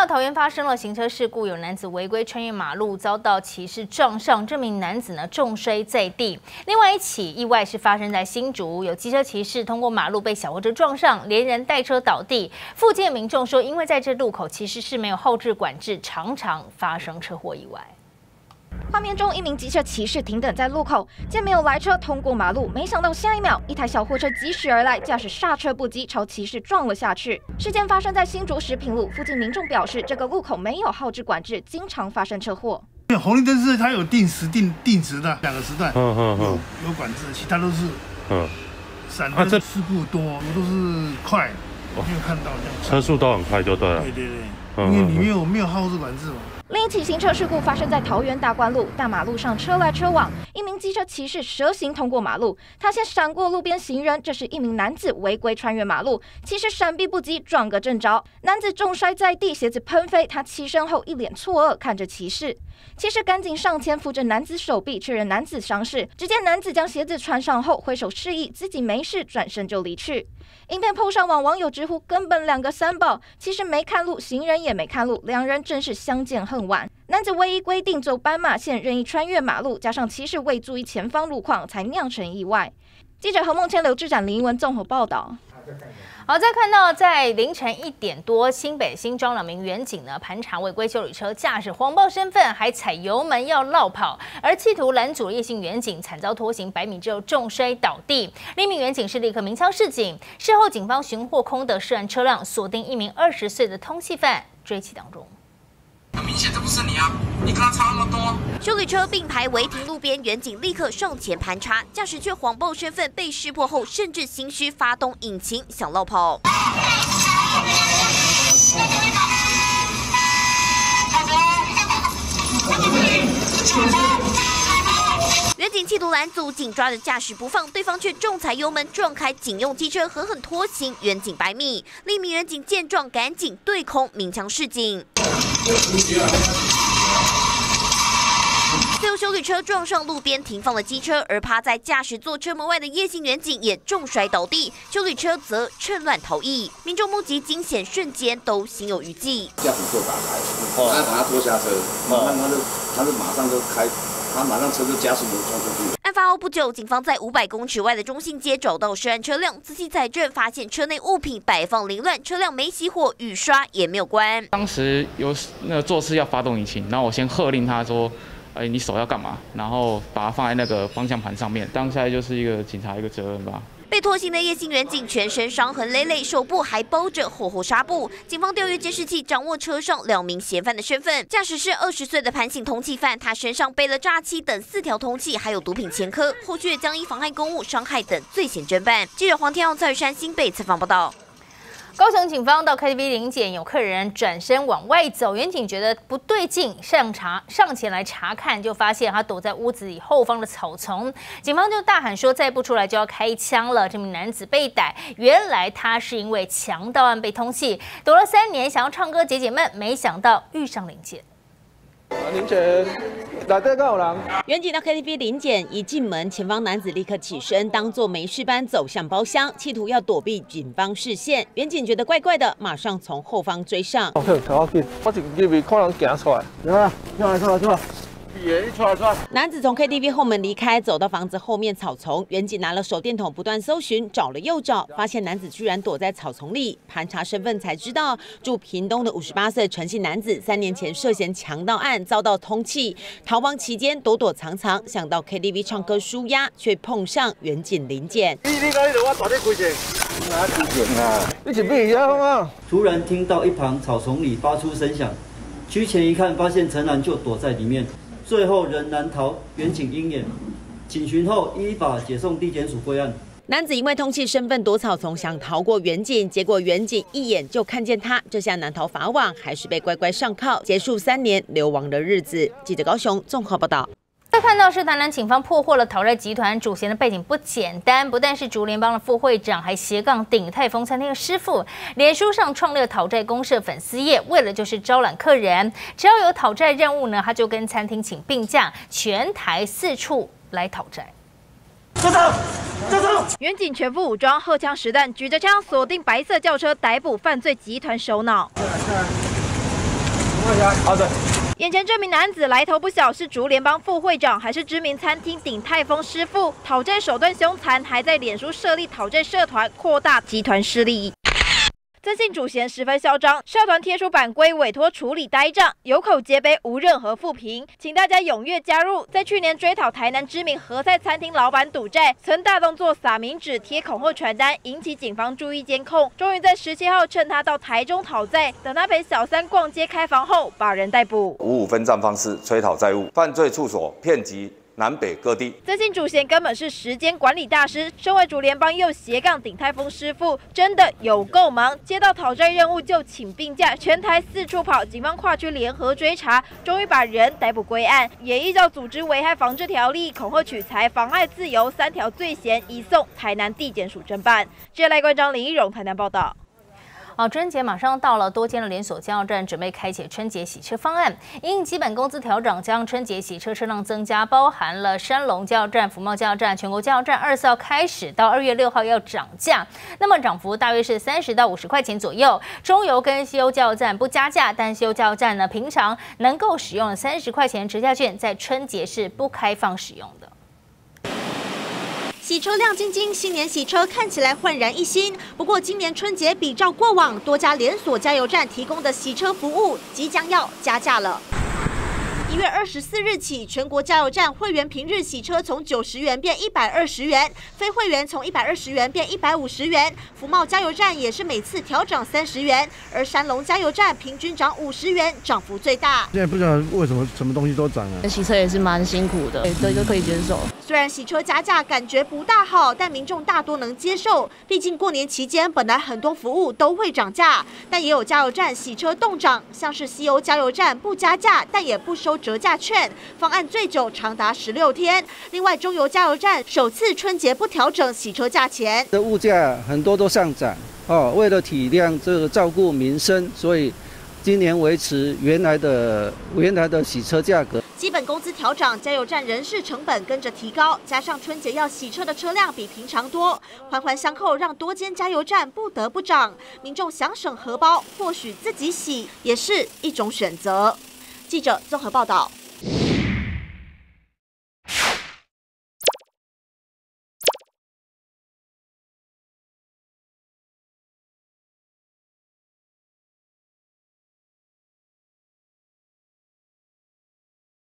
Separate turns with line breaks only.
到桃园发生了行车事故，有男子违规穿越马路，遭到骑士撞上，这名男子呢重摔在地。另外一起意外是发生在新竹，有机车骑士通过马路被小货车撞上，连人带车倒地。附近民众说，因为在这路口其实是没有后置管制，常常发生车祸意外。
画面中，一名机车骑士停等在路口，见没有来车通过马路，没想到下一秒，一台小货车疾驶而来，驾驶刹车不及，朝骑士撞了下去。事件发生在新竹石平路附近，民众表示，这个路口没有号志管制，经常发生车祸。
红绿灯是它有定时定定时的两个时段，嗯嗯嗯，有管制，其他都是嗯，闪灯事故多，都是快，没有看到这样，
车速都很快就对了，
对对对，因为你没有没有号志管制嘛。
另一起行车事故发生在桃园大关路大马路上，车来车往，一名机车骑士蛇行通过马路，他先闪过路边行人，这时一名男子违规穿越马路，骑士闪避不及，撞个正着，男子重摔在地，鞋子喷飞，他起身后一脸错愕看着骑士，骑士赶紧上前扶着男子手臂，确认男子伤势，只见男子将鞋子穿上后挥手示意自己没事，转身就离去。影片抛上网，网友直呼根本两个三宝，其实没看路，行人也没看路，两人真是相见恨晚。男子唯一规定走斑马线，任意穿越马路，加上骑士未注意前方路况，才酿成意外。记者何梦谦、刘志展、林文综合报道。
好，再看到在凌晨一点多，新北新庄两名员警呢盘查违规修理车，驾驶黄包身份，还踩油门要绕跑，而企图拦阻叶姓员警，惨遭拖行百米之后重摔倒地。另一名员警是立刻鸣枪示警，事后警方寻获空的涉案车辆，锁定一名二十岁的通缉犯，追缉当中。
这不是你啊！你跟他差那么多。
修理车并排违停路边，远警立刻上前盘查，驾驶却谎报身份，被识破后甚至心虚，发动引擎想漏跑。远警企图拦阻，紧抓着驾驶不放，对方却重踩油门撞开警用机车，狠狠拖行远警百米。另一名远警见状，赶紧对空鸣枪示警。最后，修理车撞上路边停放的机车，而趴在驾驶座车门外的叶姓远景也重摔倒地，修理车则趁乱逃逸。民众目击惊险瞬间都心有余悸。
驾驶座打开，他把他拖下车，你看他就他就马上就开。他马上车就加速冲出去。
案发后不久，警方在五百公尺外的中信街找到涉案车辆，仔细踩证，发现车内物品摆放凌乱，车辆没熄火，雨刷也没有关。
当时有那个做事要发动引擎，然后我先喝令他说：“哎，你手要干嘛？”然后把它放在那个方向盘上面。当下就是一个警察一个责任吧。
被拖行的叶姓远警全身伤痕累累，手部还包着厚厚纱布。警方调阅监视器，掌握车上两名嫌犯的身份。驾驶是二十岁的潘姓通缉犯，他身上背了炸气等四条通缉，还有毒品前科，后续将因妨害公务、伤害等罪嫌侦办。记者黄天耀、在山新被采访报道。
高雄警方到 KTV 临检，有客人转身往外走，远警觉得不对劲，上查上前来查看，就发现他躲在屋子里后方的草丛，警方就大喊说再不出来就要开枪了。这名男子被逮，原来他是因为强盗案被通缉，躲了三年，想要唱歌解解闷，没想到遇上临检。
临检。来这个有人。
远景到 KTV 临检，一进门，前方男子立刻起身，当作没事般走向包厢，企图要躲避警方视线。远景觉得怪怪的，马上从后方追上。
我从入面看人行出来，来啊，出来出来出来。
男子从 KTV 后门离开，走到房子后面草丛。远警拿了手电筒，不断搜寻，找了又找，发现男子居然躲在草丛里。盘查身份才知道，住屏东的五十八岁陈姓男子，三年前涉嫌强盗案遭到通缉，逃亡期间躲躲藏藏，想到 KTV 唱歌舒压，却碰上远警临检。
突然听到一旁草丛里发出声响，趋前一看，发现陈兰就躲在里面。最后仍难逃远警鹰眼，警巡后依法解送地检署归案。
男子因为通气身份躲草丛，想逃过远景，结果远景一眼就看见他，这下难逃法网，还是被乖乖上铐，结束三年流亡的日子。记者高雄综合报道。
再看到是台南警方破获了讨债集团主嫌的背景不简单，不但是竹联邦的副会长，还斜杠鼎泰丰餐厅的师傅，脸书上创立了讨债公社粉丝页，为了就是招揽客人，只要有讨债任务呢，他就跟餐厅请病假，全台四处来讨债。
住手！住手！远警全副武装，荷枪实弹，举着枪锁定白色轿车，逮捕犯罪集团首脑。
好的。
眼前这名男子来头不小，是竹联帮副会长，还是知名餐厅鼎泰丰师傅？讨债手段凶残，还在脸书设立讨债社团，扩大集团势力。曾姓主嫌十分嚣张，社团贴出版规委托处理呆账，有口皆碑，无任何负评，请大家踊跃加入。在去年追讨台南知名何菜餐厅老板赌债，曾大动作撒名纸、贴恐吓传单，引起警方注意监控。终于在十七号趁他到台中讨债，等他陪小三逛街开房后，把人逮捕。
五五分账方式催讨债务，犯罪处所遍及。南北各地，
曾姓主嫌根本是时间管理大师，身为主联邦又斜杠顶泰丰师傅，真的有够忙。接到讨债任务就请病假，全台四处跑，警方跨区联合追查，终于把人逮捕归案，也依照组织危害防治条例、恐吓取财、妨碍自由三条罪嫌，移送台南地检署侦办。接下来，关张林一荣台南报道。
好，春节马上到了，多间的连锁加油站准备开启春节洗车方案。因基本工资调整，将春节洗车车辆增加，包含了山龙加油站、福茂加油站、全国加油站，二十号开始到二月六号要涨价，那么涨幅大约是三十到五十块钱左右。中油跟西油加油站不加价，但西油加油站呢，平常能够使用的三十块钱折价券，在春节是不开放使用的。
洗车亮晶晶，新年洗车看起来焕然一新。不过今年春节比照过往，多家连锁加油站提供的洗车服务即将要加价了。一月二十四日起，全国加油站会员平日洗车从九十元变一百二十元，非会员从一百二十元变一百五十元。福茂加油站也是每次调涨三十元，而山龙加油站平均涨五十元，涨幅最大。
现在不知道为什么什么东西都涨啊？
洗车也是蛮辛苦的，对，就可以接受。
虽然洗车加价感觉不大好，但民众大多能接受。毕竟过年期间本来很多服务都会涨价，但也有加油站洗车动涨，像是西欧加油站不加价，但也不收。折价券方案最久长达十六天。另外，中油加油站首次春节不调整洗车价钱。
的物价很多都上涨哦，为了体谅这个照顾民生，所以今年维持原来的原来的洗车价格。
基本工资调涨，加油站人事成本跟着提高，加上春节要洗车的车辆比平常多，环环相扣，让多间加油站不得不涨。民众想省荷包，或许自己洗也是一种选择。记者综合报道。